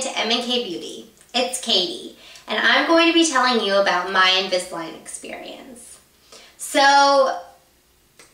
to M&K Beauty. It's Katie, and I'm going to be telling you about my Invisalign experience. So,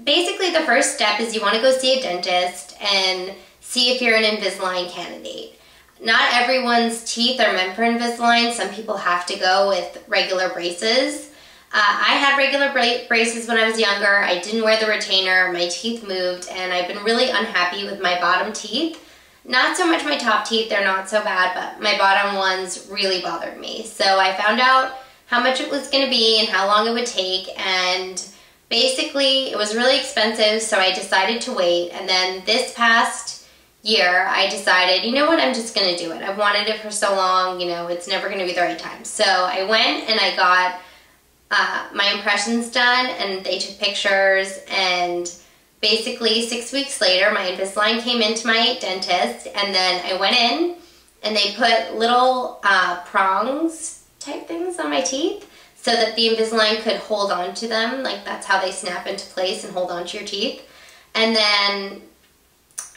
basically the first step is you want to go see a dentist and see if you're an Invisalign candidate. Not everyone's teeth are meant for Invisalign. Some people have to go with regular braces. Uh, I had regular bra braces when I was younger. I didn't wear the retainer. My teeth moved, and I've been really unhappy with my bottom teeth. Not so much my top teeth, they're not so bad, but my bottom ones really bothered me. So I found out how much it was going to be and how long it would take, and basically it was really expensive, so I decided to wait. And then this past year, I decided, you know what, I'm just going to do it. I've wanted it for so long, you know, it's never going to be the right time. So I went and I got uh, my impressions done, and they took pictures, and basically six weeks later, my Invisalign came into my dentist, and then I went in, and they put little uh, prongs type things on my teeth so that the Invisalign could hold on to them. Like that's how they snap into place and hold on to your teeth. And then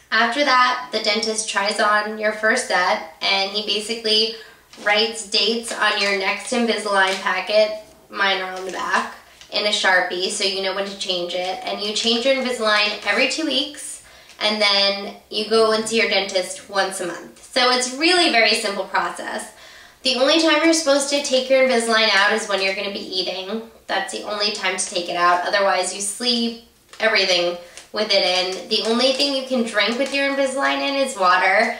after that, the dentist tries on your first set and he basically writes dates on your next Invisalign packet, mine are on the back, in a Sharpie so you know when to change it. And you change your Invisalign every two weeks and then you go see your dentist once a month. So it's really very simple process. The only time you're supposed to take your Invisalign out is when you're going to be eating. That's the only time to take it out. Otherwise, you sleep, everything with it in. The only thing you can drink with your Invisalign in is water,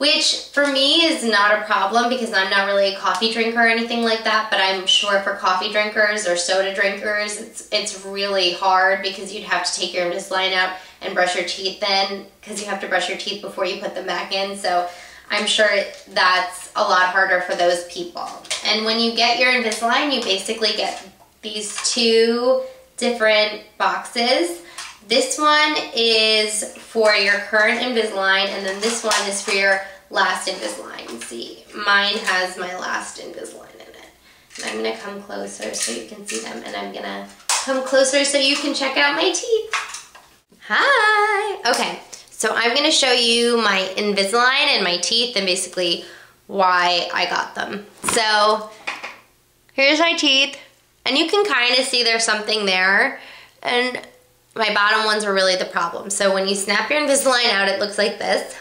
which for me is not a problem because I'm not really a coffee drinker or anything like that, but I'm sure for coffee drinkers or soda drinkers, it's, it's really hard because you'd have to take your Invisalign out and brush your teeth then because you have to brush your teeth before you put them back in. So I'm sure that's a lot harder for those people. And when you get your Invisalign, you basically get these two different boxes. This one is for your current Invisalign, and then this one is for your last Invisalign. See, mine has my last Invisalign in it. And I'm gonna come closer so you can see them, and I'm gonna come closer so you can check out my teeth. Hi! Okay, so I'm gonna show you my Invisalign and my teeth and basically why I got them. So here's my teeth, and you can kind of see there's something there, and my bottom ones are really the problem. So when you snap your Invisalign out, it looks like this.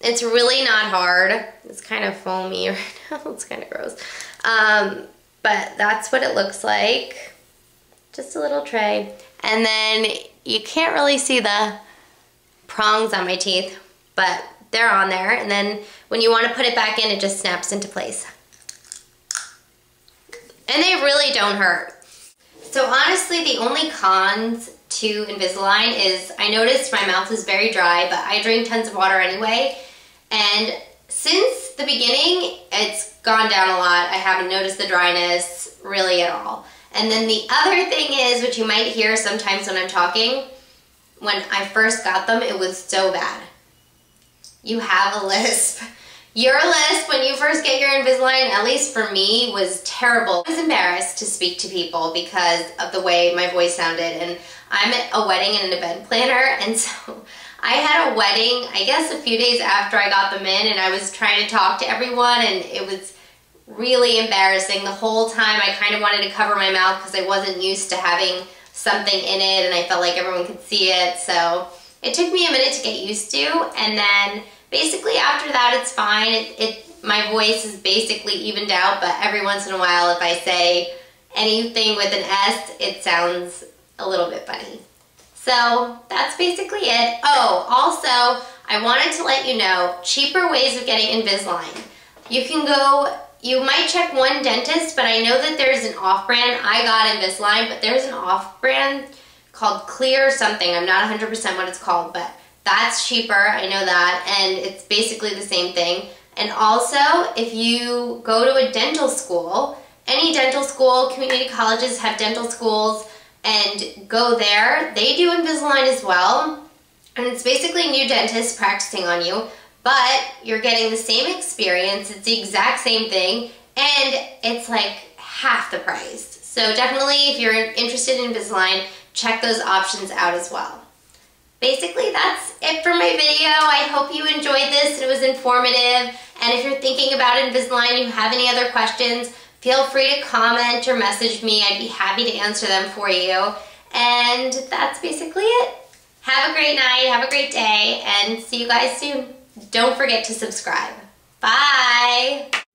It's really not hard. It's kind of foamy right now. it's kind of gross. Um, but that's what it looks like. Just a little tray. And then you can't really see the prongs on my teeth, but they're on there. And then when you want to put it back in, it just snaps into place. And they really don't hurt. So honestly, the only cons to Invisalign is I noticed my mouth is very dry, but I drink tons of water anyway. And since the beginning, it's gone down a lot. I haven't noticed the dryness really at all. And then the other thing is, which you might hear sometimes when I'm talking, when I first got them, it was so bad. You have a lisp. Your list when you first get your Invisalign, at least for me, was terrible. I was embarrassed to speak to people because of the way my voice sounded. And I'm a wedding and an event planner, and so I had a wedding, I guess a few days after I got them in, and I was trying to talk to everyone, and it was really embarrassing. The whole time I kind of wanted to cover my mouth because I wasn't used to having something in it, and I felt like everyone could see it, so it took me a minute to get used to, and then basically after that it's fine. It, it My voice is basically evened out, but every once in a while if I say anything with an S, it sounds a little bit funny. So that's basically it. Oh, also, I wanted to let you know, cheaper ways of getting Invisalign. You can go, you might check one dentist, but I know that there's an off-brand. I got Invisalign, but there's an off-brand called Clear something. I'm not 100% what it's called, but that's cheaper, I know that, and it's basically the same thing. And also, if you go to a dental school, any dental school, community colleges have dental schools, and go there. They do Invisalign as well, and it's basically new dentists practicing on you, but you're getting the same experience. It's the exact same thing, and it's like half the price. So definitely, if you're interested in Invisalign, check those options out as well. Basically, that's it. for my video. I hope you enjoyed this and it was informative. And if you're thinking about Invisalign, you have any other questions, feel free to comment or message me. I'd be happy to answer them for you. And that's basically it. Have a great night, have a great day, and see you guys soon. Don't forget to subscribe. Bye!